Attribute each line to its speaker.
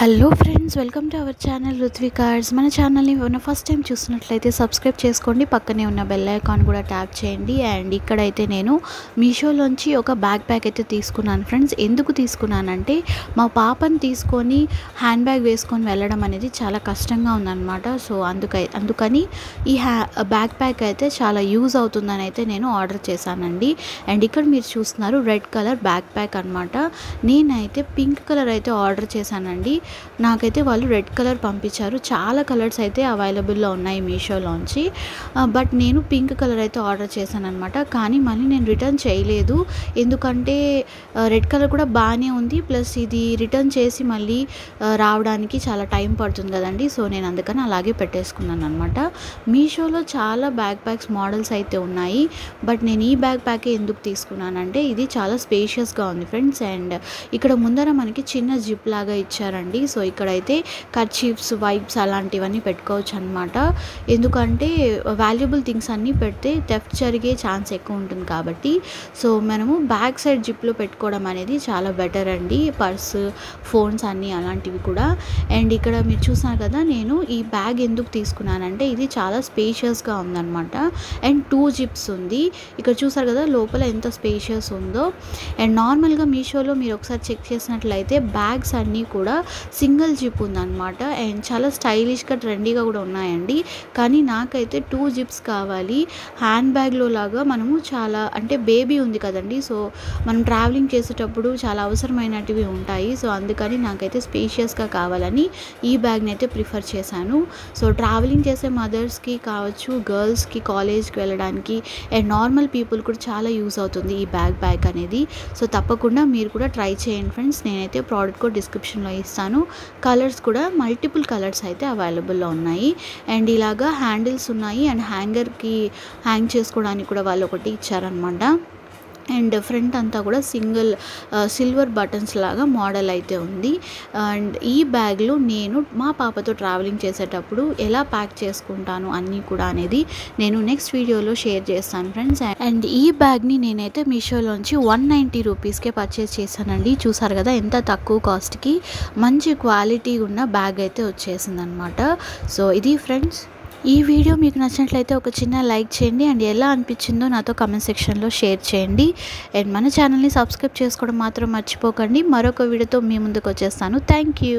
Speaker 1: Hello friends welcome to our channel Ruthvi cards మన ఛానల్ని ఉన్న ఫస్ట్ టైం చూసినట్లయితే సబ్స్క్రైబ్ చేసుకోండి. పక్కనే ఉన్న బెల్ ఐకాన్ కూడా ట్యాప్ చేయండి. అండ్ ఇక్కడైతే నేను మీషోలోంచి ఒక బ్యాగ్ ప్యాక్ అయితే తీసుకున్నాను ఫ్రెండ్స్ ఎందుకు తీసుకున్నానంటే మా పాపని తీసుకొని హ్యాండ్ బ్యాగ్ వేసుకొని వెళ్ళడం అనేది చాలా కష్టంగా ఉందన్నమాట. సో అందుకై అందుకని ఈ హ్యా బ్యాక్ ప్యాక్ అయితే చాలా యూజ్ అవుతుందని అయితే నేను ఆర్డర్ చేశానండి. అండ్ ఇక్కడ మీరు చూస్తున్నారు రెడ్ కలర్ బ్యాగ్ ప్యాక్ అనమాట నేనైతే పింక్ కలర్ అయితే ఆర్డర్ చేశానండి. నాకైతే వాళ్ళు రెడ్ కలర్ పంపించారు. చాలా కలర్స్ అయితే అవైలబుల్లో ఉన్నాయి మీషోలోంచి బట్ నేను పింక్ కలర్ అయితే ఆర్డర్ చేశాను అనమాట కానీ మళ్ళీ నేను రిటర్న్ చేయలేదు. ఎందుకంటే రెడ్ కలర్ కూడా బాగానే ఉంది. ప్లస్ ఇది రిటర్న్ చేసి మళ్ళీ రావడానికి చాలా టైం పడుతుంది కదండి. సో నేను అందుకని అలాగే పెట్టేసుకున్నాను అనమాట మీషోలో చాలా బ్యాక్ ప్యాక్స్ మోడల్స్ అయితే ఉన్నాయి. బట్ నేను ఈ బ్యాగ్ ప్యాకే ఎందుకు తీసుకున్నానంటే ఇది చాలా స్పేషియస్గా ఉంది ఫ్రెండ్స్. అండ్ ఇక్కడ ముందర మనకి చిన్న జిప్ లాగా ఇచ్చారండి. సో ఇక్కడైతే కర్చీఫ్స్ వైప్స్ అలాంటివన్నీ పెట్టుకోవచ్చు అనమాట ఎందుకంటే వాల్యుబుల్ థింగ్స్ అన్నీ పెడితే థెఫ్ట్ జరిగే ఛాన్స్ ఎక్కువ ఉంటుంది కాబట్టి. సో మనము బ్యాక్ సైడ్ జిప్లో పెట్టుకోవడం అనేది చాలా బెటర్ అండి. పర్స్ ఫోన్స్ అన్నీ అలాంటివి కూడా. అండ్ ఇక్కడ మీరు చూసారు కదా నేను ఈ బ్యాగ్ ఎందుకు తీసుకున్నానంటే ఇది చాలా స్పేషియస్గా ఉందన్నమాట. అండ్ టూ జిప్స్ ఉంది. ఇక్కడ చూసారు కదా లోపల ఎంత స్పేషియస్ ఉందో. అండ్ నార్మల్గా మీషోలో మీరు ఒకసారి చెక్ చేసినట్లయితే బ్యాగ్స్ అన్నీ కూడా సింగిల్ జిప్ ఉందన్నమాట. అండ్ చాలా స్టైలిష్గా ట్రెండీగా కూడా ఉన్నాయండి. కానీ నాకైతే టూ జిప్స్ కావాలి. హ్యాండ్ బ్యాగ్లో లాగా మనము చాలా అంటే బేబీ ఉంది కదండి. సో మనం ట్రావెలింగ్ చేసేటప్పుడు చాలా అవసరమైనటివి ఉంటాయి. సో అందుకని నాకైతే స్పేషియస్గా కావాలని ఈ బ్యాగ్ని అయితే ప్రిఫర్ చేశాను. సో ట్రావెలింగ్ చేసే మదర్స్కి కావచ్చు గర్ల్స్కి కాలేజ్కి వెళ్ళడానికి అండ్ నార్మల్ పీపుల్ కూడా చాలా యూస్ అవుతుంది ఈ బ్యాగ్ బ్యాగ్ అనేది. సో తప్పకుండా మీరు కూడా ట్రై చేయండి ఫ్రెండ్స్. నేనైతే ప్రోడక్ట్ కూడా డిస్క్రిప్షన్లో ఇస్తాను. కలర్స్ కూడా మల్టిపుల్ కలర్స్ అయితే అవైలబుల్లో ఉన్నాయి. అండ్ ఇలాగా హ్యాండిల్స్ ఉన్నాయి. అండ్ హ్యాంగర్కి హ్యాంగ్ చేసుకోవడానికి కూడా వాళ్ళు ఒకటి ఇచ్చారనమాట అండ్ ఫ్రంట్ అంతా కూడా సింగిల్ సిల్వర్ బటన్స్ లాగా మోడల్ అయితే ఉంది. అండ్ ఈ బ్యాగ్లో నేను మా పాపతో ట్రావెలింగ్ చేసేటప్పుడు ఎలా ప్యాక్ చేసుకుంటాను అన్నీ కూడా అనేది నేను నెక్స్ట్ వీడియోలో షేర్ చేస్తాను ఫ్రెండ్స్ అండ్ ఈ బ్యాగ్ని నేనైతే మీషోలోంచి వన్ నైంటీ రూపీస్కే పర్చేస్ చేశానండి. చూసారు కదా ఎంత తక్కువ కాస్ట్కి మంచి క్వాలిటీ ఉన్న బ్యాగ్ అయితే వచ్చేసింది అనమాట సో ఇది ఫ్రెండ్స్ ఈ వీడియో మీకు నచ్చినట్లయితే ఒక చిన్న లైక్ చేయండి అండ్ ఎలా అనిపించిందో నాతో కమెంట్ సెక్షన్లో షేర్ చేయండి. అండ్ మన ఛానల్ని సబ్స్క్రైబ్ చేసుకోవడం మాత్రం మర్చిపోకండి. మరొక వీడియోతో మీ ముందుకు వచ్చేస్తాను. Thank you